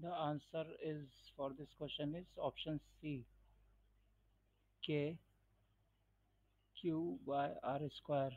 The answer is for this question is option C. K Q by R square.